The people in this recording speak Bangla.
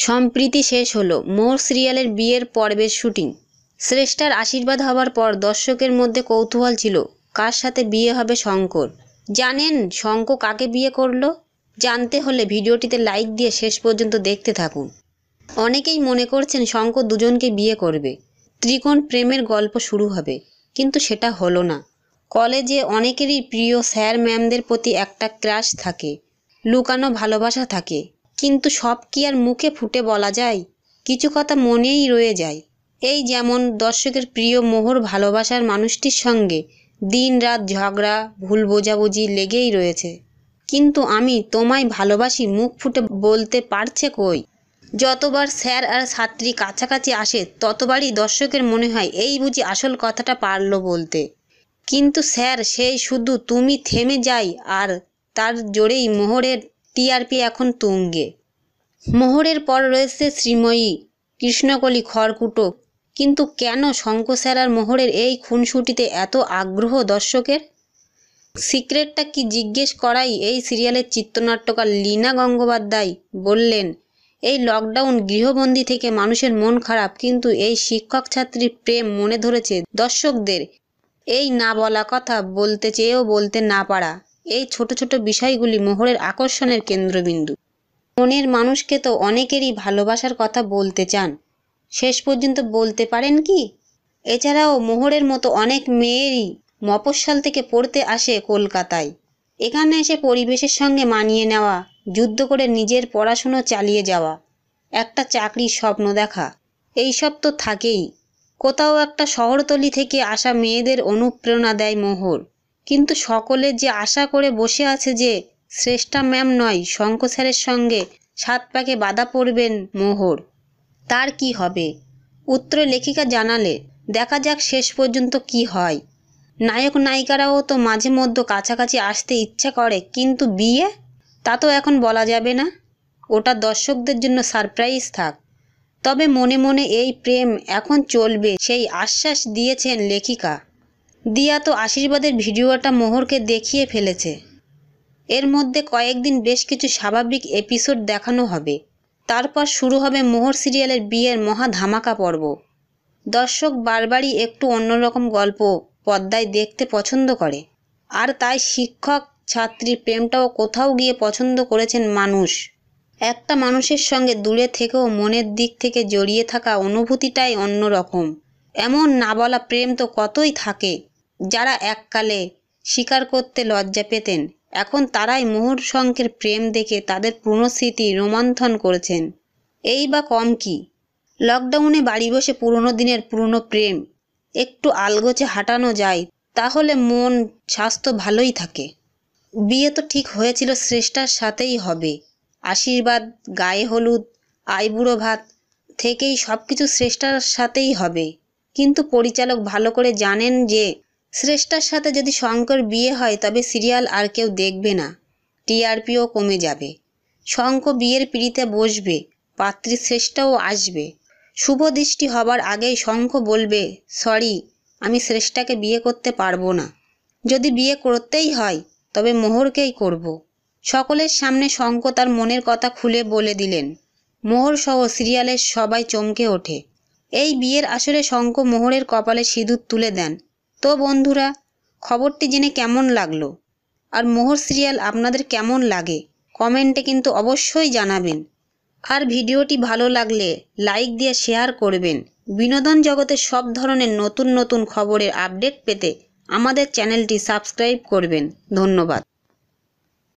সম্প্রীতি শেষ হলো। মোর সিরিয়ালের বিয়ের পর্বের শুটিং। শ্রেষ্ঠার আশীর্বাদ হবার পর দর্শকের মধ্যে কৌতূহল ছিল, কার সাথে বিয়ে হবে শঙ্কর? জানেন শঙ্ক কাকে বিয়ে করল? জানতে হলে ভিডিওটিতে লাইক দিয়ে শেষ পর্যন্ত দেখতে থাকুন। অনেকেই মনে করছেন শঙ্কর দুজনকে বিয়ে করবে। ত্রিকোণ প্রেমের গল্প শুরু হবে, কিন্তু সেটা হলো না। কলেজে অনেকেরই প্রিয় স্যার ম্যামদের প্রতি একটা ক্রাশ থাকে, লুকানো ভালোবাসা থাকে কিন্তু সব কি আর মুখে ফুটে বলা যায়? কিছু কথা মনেই রয়ে যায়। এই যেমন দর্শকের প্রিয় মোহর ভালোবাসার মানুষটির সঙ্গে দিন রাত ঝগড়া, ভুল বোঝাবুঝি লেগেই রয়েছে। কিন্তু আমি তোমায় ভালোবাসি, মুখ ফুটে বলতে পারছে কই? যতবার স্যার আর ছাত্রী কাছাকাছি আসে, ততবারই দর্শকের মনে হয় এই বুঝি আসল কথাটা পারল বলতে। কিন্তু স্যার, সেই শুধু তুমি থেমে যাই, আর তার জোরেই মোহরের টিআরপি এখন তুঙ্গে। মোহরের পর রয়েছে শ্রীময়ী, কৃষ্ণকলি খড়কুটো। কিন্তু কেন শঙ্কর মোহরের এই খুনসুটিতে এত আগ্রহ দর্শকের? সিক্রেটটা কি জিজ্ঞেস করাই এই সিরিয়ালের চিত্রনাট্যকার লীনা গঙ্গোপাধ্যায় বললেন, এই লকডাউন গৃহবন্দী থেকে মানুষের মন খারাপ, কিন্তু এই শিক্ষক ছাত্রীর প্রেম মনে ধরেছে দর্শকদের। এই না বলা কথা বলতে চেয়েও বলতে না পারা, এই ছোট ছোট বিষয়গুলি মোহরের আকর্ষণের কেন্দ্রবিন্দু। মনের মানুষকে তো অনেকেরই ভালোবাসার কথা বলতে চান। শেষ পর্যন্ত বলতে পারেন কি? এছাড়াও মোহরের মতো অনেক মেয়েরই মফস্বল থেকে পড়তে আসে কলকাতায়। এখানে এসে পরিবেশের সঙ্গে মানিয়ে নেওয়া, যুদ্ধ করে নিজের পড়াশুনো চালিয়ে যাওয়া, একটা চাকরির স্বপ্ন দেখা, এইসব তো থাকেই। কোথাও একটা শহরতলি থেকে আসা মেয়েদের অনুপ্রেরণা দেয় মোহর। কিন্তু সকলে যে আশা করে বসে আছে যে শ্রেষ্ঠা ম্যাম নয় শঙ্খ স্যারের সঙ্গে সাত পাকে বাধা পড়বেন মোহর। তার কি হবে? উত্তর লেখিকা জানালে, দেখা যাক শেষ পর্যন্ত কি হয়। নায়ক নায়িকারাও তো মাঝে মধ্যে কাছাকাছি আসতে ইচ্ছা করে, কিন্তু বিয়ে? তা তো এখন বলা যাবে না। ওটা দর্শকদের জন্য সারপ্রাইজ থাক। তবে মনে মনে এই প্রেম এখন চলবে, সেই আশ্বাস দিয়েছেন লেখিকা। দিয়া তো আশীর্বাদের ভিডিওটা মোহরকে দেখিয়ে ফেলেছে। এর মধ্যে কয়েকদিন বেশ কিছু স্বাভাবিক এপিসোড দেখানো হবে। তারপর শুরু হবে মোহর সিরিয়ালের বিয়ের মহা ধামাকা পর্ব। দর্শক বারবারই একটু অন্যরকম গল্প পদ্মায় দেখতে পছন্দ করে। আর তাই শিক্ষক ছাত্রীর প্রেমটাও কোথাও গিয়ে পছন্দ করেছেন মানুষ। একটা মানুষের সঙ্গে দূরে থেকেও মনের দিক থেকে জড়িয়ে থাকা অনুভূতিটাই অন্যরকম। এমন না বলা প্রেম তো কতই থাকে, যারা এককালে স্বীকার করতে লজ্জা পেতেন। এখন তারাই মোহর শঙ্কের প্রেম দেখে তাদের পুরনো স্মৃতি রোমন্থন করেছেন। এই বা কম কি? লকডাউনে বাড়ি বসে পুরনো দিনের পুরনো প্রেম, একটু আলগোছে হাঁটানো যায়, তাহলে মন, স্বাস্থ্য ভালোই থাকে। বিয়ে তো ঠিক হয়েছিল শ্রেষ্ঠার সাথেই হবে। আশীর্বাদ, গায়ে হলুদ, আইবুড়ো ভাত থেকেই সব কিছু শ্রেষ্ঠার সাথেই হবে। কিন্তু পরিচালক ভালো করে জানেন যে শ্রেষ্ঠার সাথে যদি শঙ্কর বিয়ে হয়, তবে সিরিয়াল আর কেউ দেখবে না। টিআরপিও কমে যাবে। শঙ্খ বিয়ের পিড়িতে বসবে, পাত্রী শ্রেষ্ঠাও আসবে। শুভ দৃষ্টি হবার আগেই শঙ্খ বলবে, সরি, আমি শ্রেষ্ঠাকে বিয়ে করতে পারব না। যদি বিয়ে করতেই হয়, তবে মোহরকেই করব। সকলের সামনে শঙ্খ তার মনের কথা খুলে বলে দিলেন। মোহর সহ সিরিয়ালের সবাই চমকে ওঠে। এই বিয়ের আসরে শঙ্খ মোহরের কপালে সিঁদুর তুলে দেন। তো বন্ধুরা, খবরটি জেনে কেমন লাগল? আর মোহর সিরিয়াল আপনাদের কেমন লাগে? কমেন্টে কিন্তু অবশ্যই জানাবেন। আর ভিডিওটি ভালো লাগলে লাইক দিয়ে শেয়ার করবেন। বিনোদন জগতে সব ধরনের নতুন নতুন খবরের আপডেট পেতে আমাদের চ্যানেলটি সাবস্ক্রাইব করবেন। ধন্যবাদ।